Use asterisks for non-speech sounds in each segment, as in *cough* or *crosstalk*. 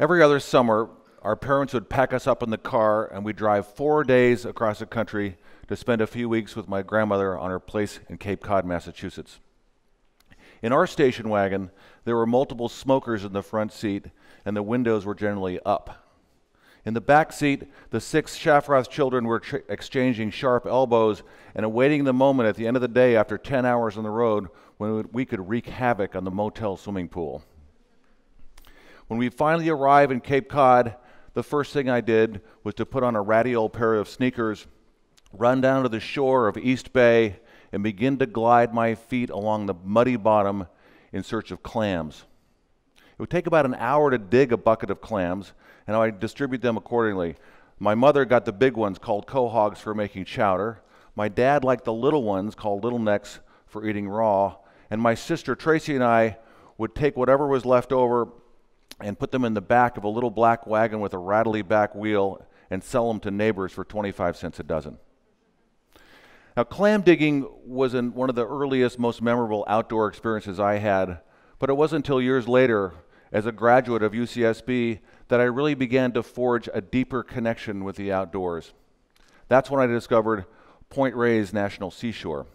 Every other summer, our parents would pack us up in the car and we'd drive four days across the country to spend a few weeks with my grandmother on her place in Cape Cod, Massachusetts. In our station wagon, there were multiple smokers in the front seat, and the windows were generally up. In the back seat, the six Shafroth children were tr- exchanging sharp elbows and awaiting the moment at the end of the day after 10 hours on the road when we could wreak havoc on the motel swimming pool. When we finally arrived in Cape Cod, the first thing I did was to put on a ratty old pair of sneakers, run down to the shore of East Bay, and begin to glide my feet along the muddy bottom in search of clams. It would take about an hour to dig a bucket of clams, and I distribute them accordingly. My mother got the big ones called quahogs for making chowder. My dad liked the little ones called little necks for eating raw. And my sister Tracy and I would take whatever was left over and put them in the back of a little black wagon with a rattly back wheel and sell them to neighbors for 25 cents a dozen. Now, clam digging was one of the earliest, most memorable outdoor experiences I had, but it wasn't until years later, as a graduate of UCSB, that I really began to forge a deeper connection with the outdoors. That's when I discovered Point Reyes National Seashore.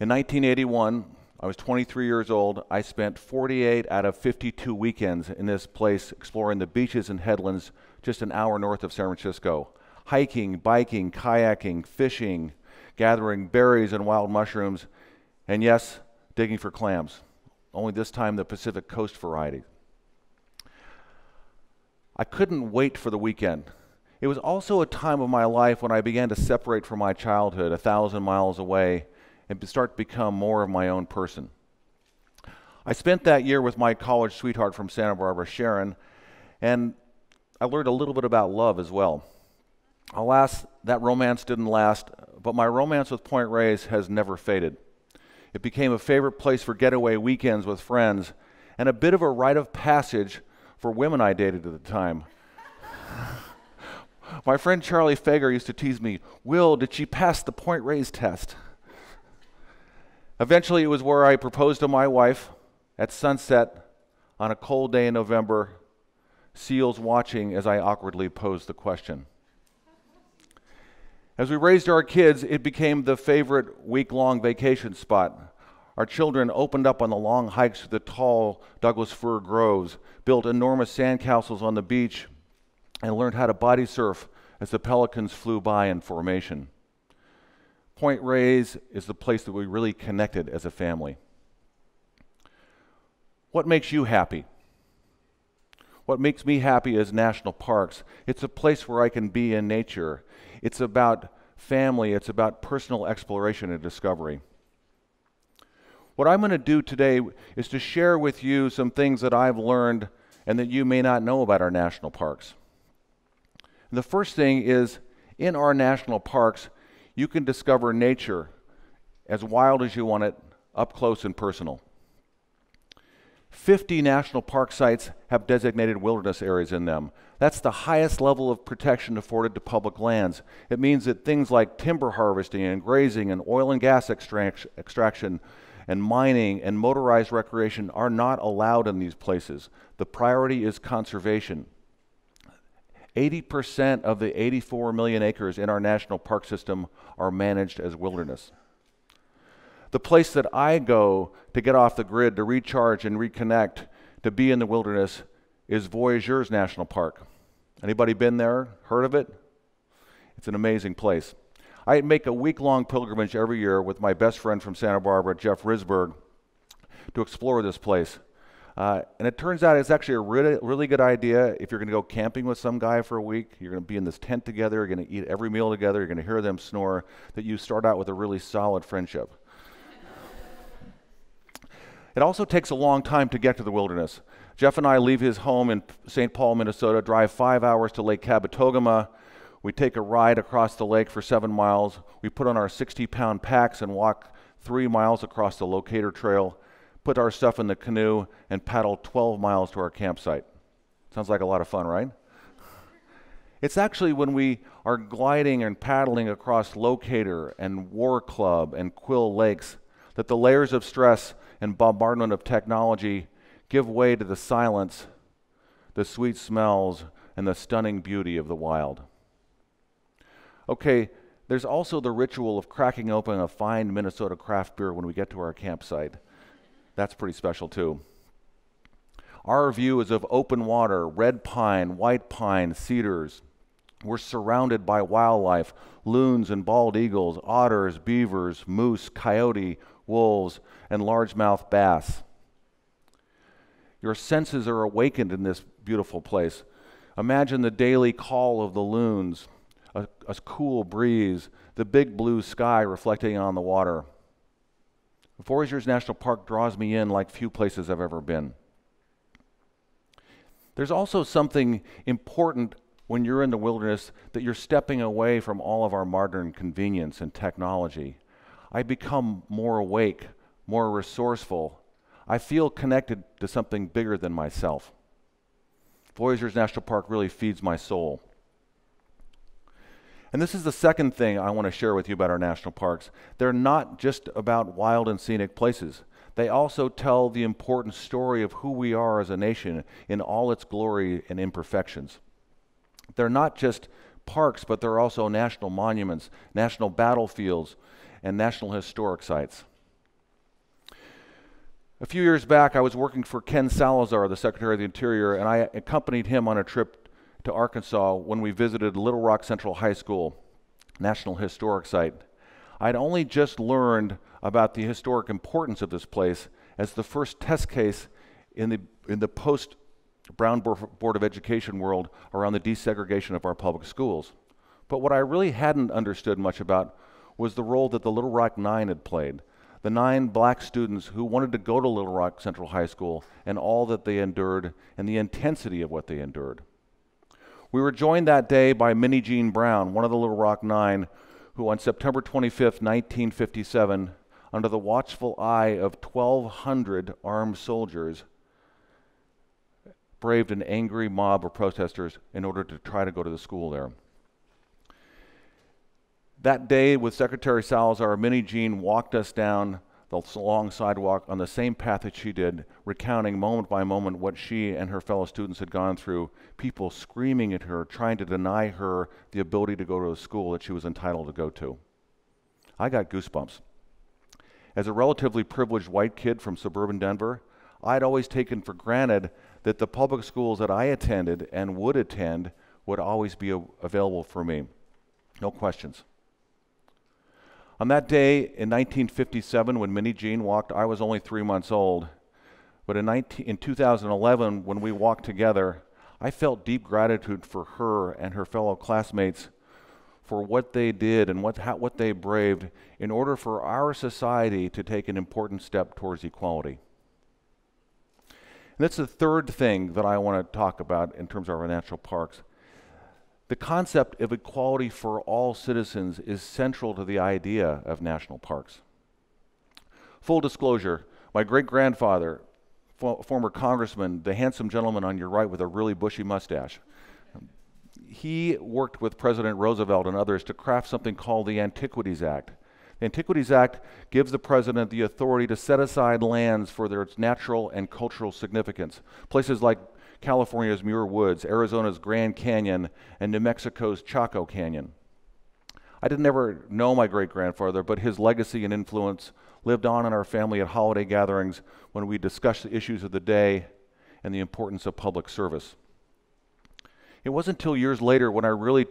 In 1981, I was 23 years old. I spent 48 out of 52 weekends in this place exploring the beaches and headlands just an hour north of San Francisco. Hiking, biking, kayaking, fishing, gathering berries and wild mushrooms, and yes, digging for clams. Only this time the Pacific Coast variety. I couldn't wait for the weekend. It was also a time of my life when I began to separate from my childhood a thousand miles away and start to become more of my own person. I spent that year with my college sweetheart from Santa Barbara, Sharon, and I learned a little bit about love as well. Alas, that romance didn't last, but my romance with Point Reyes has never faded. It became a favorite place for getaway weekends with friends and a bit of a rite of passage for women I dated at the time. *laughs* my friend Charlie Fager used to tease me, Will, did she pass the Point Reyes test? Eventually, it was where I proposed to my wife at sunset on a cold day in November, seals watching as I awkwardly posed the question. As we raised our kids, it became the favorite week long vacation spot. Our children opened up on the long hikes through the tall Douglas fir groves, built enormous sandcastles on the beach, and learned how to body surf as the pelicans flew by in formation. Point Reyes is the place that we really connected as a family. What makes you happy? What makes me happy is national parks. It's a place where I can be in nature. It's about family, it's about personal exploration and discovery. What I'm going to do today is to share with you some things that I've learned and that you may not know about our national parks. And the first thing is in our national parks, you can discover nature as wild as you want it, up close and personal. 50 national park sites have designated wilderness areas in them. That's the highest level of protection afforded to public lands. It means that things like timber harvesting and grazing and oil and gas extraction and mining and motorized recreation are not allowed in these places. The priority is conservation. 80% of the 84 million acres in our national park system are managed as wilderness. The place that I go to get off the grid, to recharge and reconnect, to be in the wilderness is Voyageurs National Park. Anybody been there? Heard of it? It's an amazing place. I make a week long pilgrimage every year with my best friend from Santa Barbara, Jeff Risberg, to explore this place. Uh, and it turns out it's actually a really, really good idea if you're going to go camping with some guy for a week. You're going to be in this tent together. You're going to eat every meal together. You're going to hear them snore. That you start out with a really solid friendship. it also takes a long time to get to the wilderness. Jeff and I leave his home in St. Paul, Minnesota, drive five hours to Lake Kabetogama. We take a ride across the lake for seven miles. We put on our 60 pound packs and walk three miles across the locator trail put our stuff in the canoe, and paddle 12 miles to our campsite. Sounds like a lot of fun, right? It's actually when we are gliding and paddling across Locator and War Club and Quill Lakes that the layers of stress and bombardment of technology give way to the silence, the sweet smells, and the stunning beauty of the wild. Okay, there's also the ritual of cracking open a fine Minnesota craft beer when we get to our campsite. That's pretty special too. Our view is of open water, red pine, white pine, cedars. We're surrounded by wildlife loons and bald eagles, otters, beavers, moose, coyote, wolves, and largemouth bass. Your senses are awakened in this beautiful place. Imagine the daily call of the loons, a, a cool breeze, the big blue sky reflecting on the water. Voyageurs National Park draws me in like few places I've ever been. There's also something important when you're in the wilderness that you're stepping away from all of our modern convenience and technology. I become more awake, more resourceful. I feel connected to something bigger than myself. Voyageurs National Park really feeds my soul. And this is the second thing I want to share with you about our national parks. They're not just about wild and scenic places. They also tell the important story of who we are as a nation in all its glory and imperfections. They're not just parks, but they're also national monuments, national battlefields, and national historic sites. A few years back, I was working for Ken Salazar, the Secretary of the Interior, and I accompanied him on a trip to Arkansas when we visited Little Rock Central High School, National Historic Site. I'd only just learned about the historic importance of this place as the first test case in the, in the post Brown Board of Education world around the desegregation of our public schools. But what I really hadn't understood much about was the role that the Little Rock Nine had played. The nine black students who wanted to go to Little Rock Central High School and all that they endured and the intensity of what they endured. We were joined that day by Minnijean Brown, one of the Little Rock Nine, who on September 25, 1957, under the watchful eye of 1,200 armed soldiers, braved an angry mob of protesters in order to try to go to the school there. That day, with Secretary Salazar, Minnijean walked us down the long sidewalk on the same path that she did, recounting moment by moment what she and her fellow students had gone through, people screaming at her, trying to deny her the ability to go to a school that she was entitled to go to. I got goosebumps. As a relatively privileged white kid from suburban Denver, I'd always taken for granted that the public schools that I attended and would attend would always be available for me. No questions. On that day in 1957, when Minnijean walked, I was only three months old. But in, 19, in 2011, when we walked together, I felt deep gratitude for her and her fellow classmates for what they did and what, how, what they braved in order for our society to take an important step towards equality. And that's the third thing that I want to talk about in terms of our national parks. The concept of equality for all citizens is central to the idea of national parks. Full disclosure my great grandfather, fo- former congressman, the handsome gentleman on your right with a really bushy mustache, he worked with President Roosevelt and others to craft something called the Antiquities Act. The Antiquities Act gives the president the authority to set aside lands for their natural and cultural significance. Places like California's Muir Woods, Arizona's Grand Canyon, and New Mexico's Chaco Canyon. I didn't ever know my great grandfather, but his legacy and influence lived on in our family at holiday gatherings when we discussed the issues of the day and the importance of public service. It wasn't until years later when I really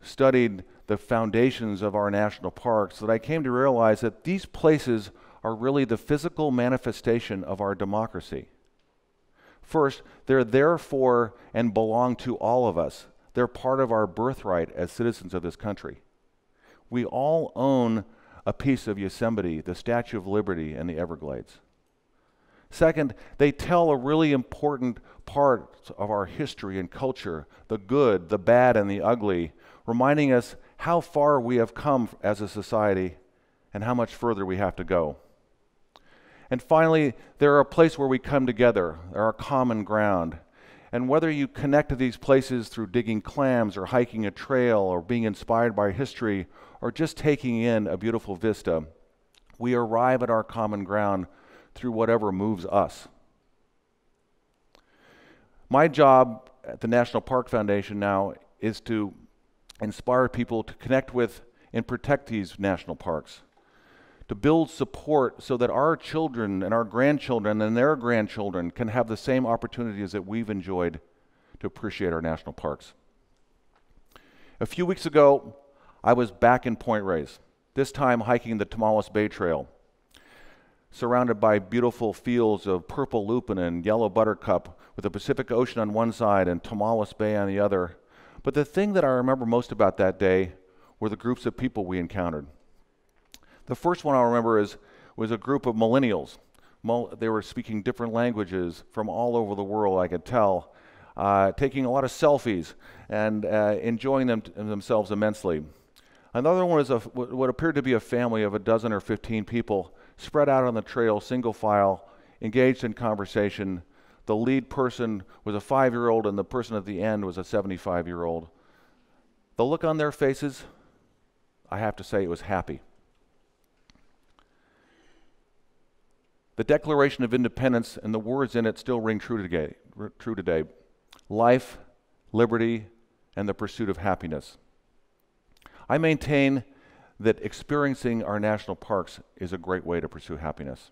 studied the foundations of our national parks that I came to realize that these places are really the physical manifestation of our democracy. First, they're there for and belong to all of us. They're part of our birthright as citizens of this country. We all own a piece of Yosemite, the Statue of Liberty, and the Everglades. Second, they tell a really important part of our history and culture the good, the bad, and the ugly, reminding us how far we have come as a society and how much further we have to go. And finally, there are a place where we come together, there are common ground. And whether you connect to these places through digging clams or hiking a trail or being inspired by history or just taking in a beautiful vista, we arrive at our common ground through whatever moves us. My job at the National Park Foundation now is to inspire people to connect with and protect these national parks, to build support so that our children and our grandchildren and their grandchildren can have the same opportunities that we've enjoyed to appreciate our national parks. A few weeks ago, I was back in Point Reyes, this time hiking the Tomales Bay Trail, surrounded by beautiful fields of purple lupin and yellow buttercup, with the Pacific Ocean on one side and Tomales Bay on the other. But the thing that I remember most about that day were the groups of people we encountered. The first one I remember is, was a group of millennials. They were speaking different languages from all over the world, I could tell, uh, taking a lot of selfies and uh, enjoying them themselves immensely. Another one was a, what appeared to be a family of a dozen or 15 people spread out on the trail, single file, engaged in conversation. The lead person was a five year old, and the person at the end was a 75 year old. The look on their faces, I have to say, it was happy. The Declaration of Independence and the words in it still ring true today. True today. Life, liberty, and the pursuit of happiness. I maintain that experiencing our national parks is a great way to pursue happiness.